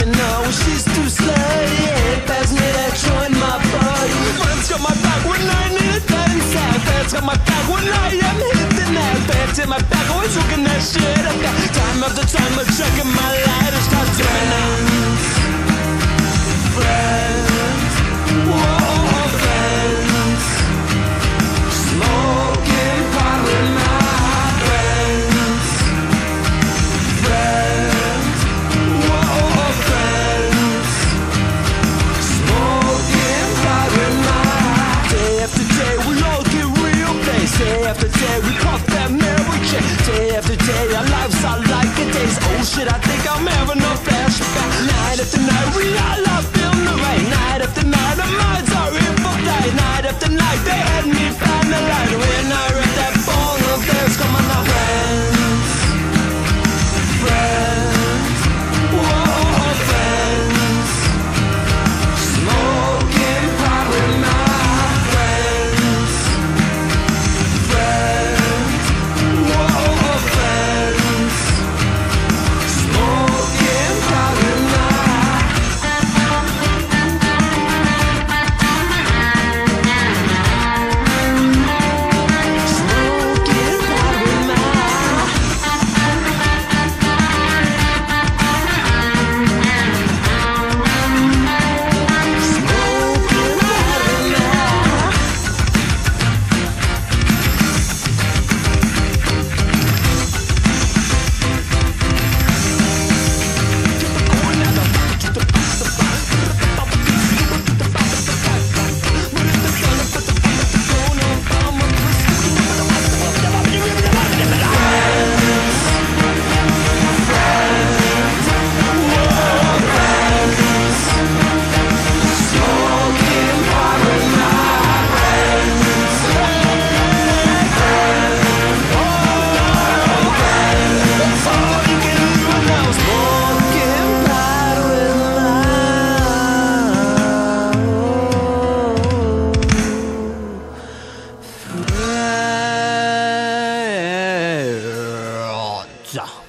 she's too slutty. Pass me that joint, my buddy. Friends got my back when I need a dance. Fans got my back when I am hitting that. Fans in my back, always hooking that shit up. Time after time, I'm checking my light day after day. Our lives are like a daze. Oh shit, I think I'm having 啊！